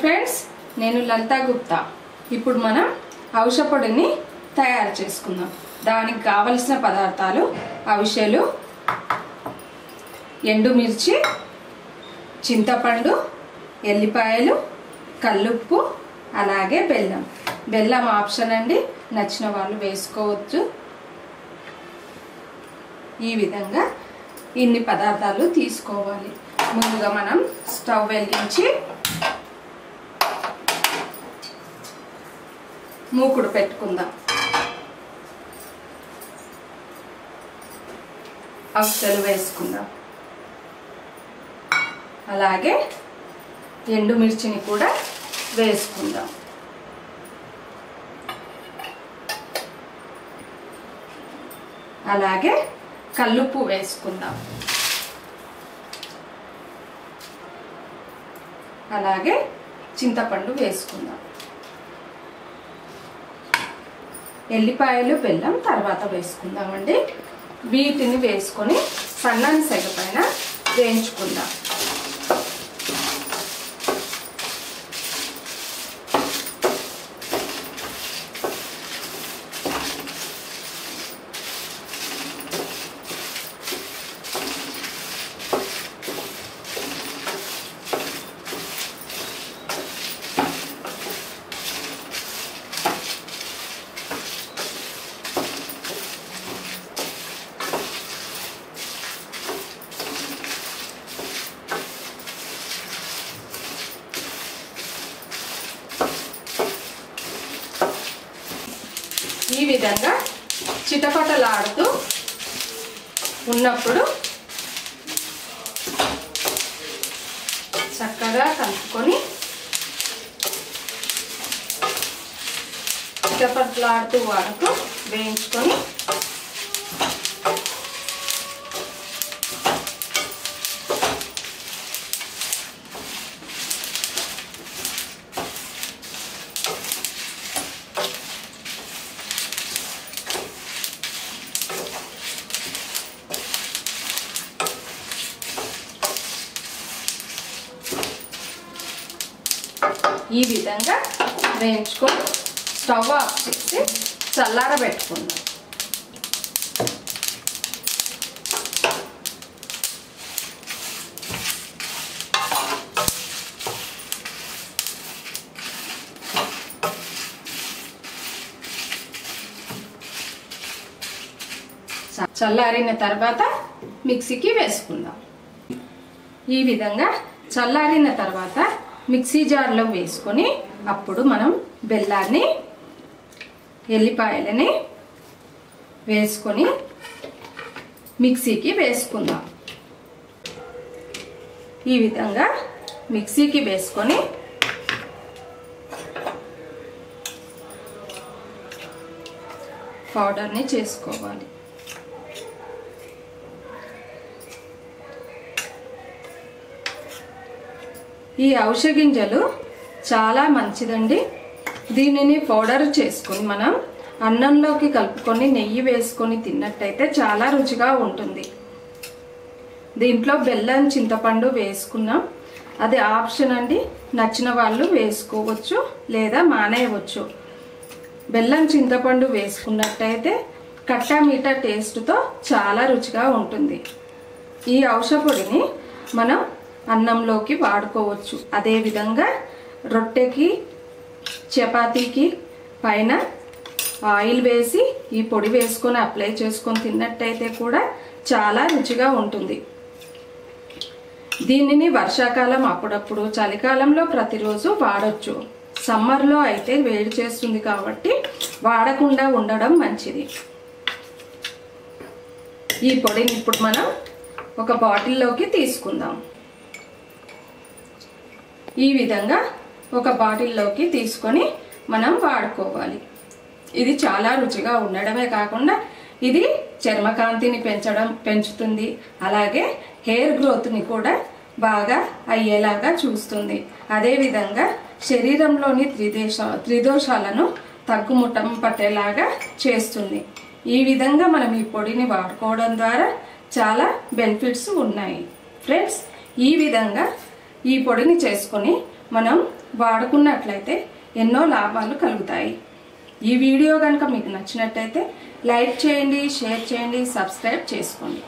Friends నేను లలితా గుప్తా. ఇప్పుడు మనం ఔషధ పొడిని తయారు చేసుకుందాం. దానికి కావలసిన పదార్థాలు అవిషలు ఎండుమిర్చి చింతపండు ఎల్లిపాయలు కల్లుప్పు అలాగే బెల్లం. బెల్లం ఆప్షన్ అండి నచ్చిన వాళ్ళు వేసుకోవచ్చు. ఈ విధంగా ఇన్ని పదార్థాలు తీసుకోవాలి. ముందుగా మనం స్టవ్ వెలిగించి మూకుడు పెట్టుకుందాం. అక్షలు వేసుకుందాం. అలాగే ఎండుమిర్చిని కూడా వేసుకుందాం. అలాగే కల్లుప్పు వేసుకుందాం. అలాగే చింతపండు వేసుకుందాం. ఎల్లిపాయలు బెల్లం తర్వాత వేసుకుందామండి. వీటిని వేసుకొని సన్నని సెగ పైన వేయించుకుందాం. ఈ విధంగా చిటపటలాడుతూ ఉన్నప్పుడు చక్కగా కలుపుకొని చిటపట్లాడుతూ వరకు వేయించుకొని ఈ విధంగా వేయించుకొని స్టవ్ ఆఫ్ చేసి చల్లారబెట్టుకుందాం చల్లారిన తర్వాత మిక్సీకి వేసుకుందాం. ఈ విధంగా చల్లారిన తర్వాత మిక్సీ జార్లో వేసుకొని అప్పుడు మనం బెల్లాన్ని ఎల్లిపాయలని వేసుకొని మిక్సీకి వేసుకుందాం. ఈ విధంగా మిక్సీకి వేసుకొని పౌడర్ని చేసుకోవాలి. ఈ ఔషధ గింజలు చాలా మంచిదండి. దీనిని పౌడర్ చేసుకొని మనం అన్నంలోకి కలుపుకొని నెయ్యి వేసుకొని తిన్నట్టయితే చాలా రుచిగా ఉంటుంది. దీంట్లో బెల్లం చింతపండు వేసుకున్నాం. అది ఆప్షన్ అండి. నచ్చిన వాళ్ళు వేసుకోవచ్చు లేదా మానేయవచ్చు. బెల్లం చింతపండు వేసుకున్నట్టయితే కట్టా మీఠా టేస్ట్తో చాలా రుచిగా ఉంటుంది. ఈ ఔష పొడిని మనం అన్నంలోకి వాడుకోవచ్చు. అదేవిధంగా రొట్టెకి చపాతీకి పైన ఆయిల్ వేసి ఈ పొడి వేసుకొని అప్లై చేసుకొని తిన్నట్టయితే కూడా చాలా రుచిగా ఉంటుంది. దీనిని వర్షాకాలం అప్పుడప్పుడు చలికాలంలో ప్రతిరోజు వాడచ్చు. సమ్మర్లో అయితే వేడి చేస్తుంది కాబట్టి వాడకుండా ఉండడం మంచిది. ఈ పొడిని ఇప్పుడు మనం ఒక బాటిల్లోకి తీసుకుందాం. ఈ విధంగా ఒక బాటిల్లోకి తీసుకొని మనం వాడుకోవాలి. ఇది చాలా రుచిగా ఉండడమే కాకుండా ఇది చర్మకాంతిని పెంచడం పెంచుతుంది. అలాగే హెయిర్ గ్రోత్ని కూడా బాగా అయ్యేలాగా చూస్తుంది. అదేవిధంగా శరీరంలోని త్రిదేశ త్రిదోషాలను తగ్గుముట్టం పట్టేలాగా చేస్తుంది. ఈ విధంగా మనం ఈ పొడిని వాడుకోవడం ద్వారా చాలా బెనిఫిట్స్ ఉన్నాయి. ఫ్రెండ్స్ ఈ విధంగా ఈ పొడిని చేసుకొని మనం వాడుకున్నట్లయితే ఎన్నో లాభాలు కలుగుతాయి. ఈ వీడియో కనుక మీకు నచ్చినట్టయితే లైక్ చేయండి షేర్ చేయండి సబ్స్క్రైబ్ చేసుకోండి.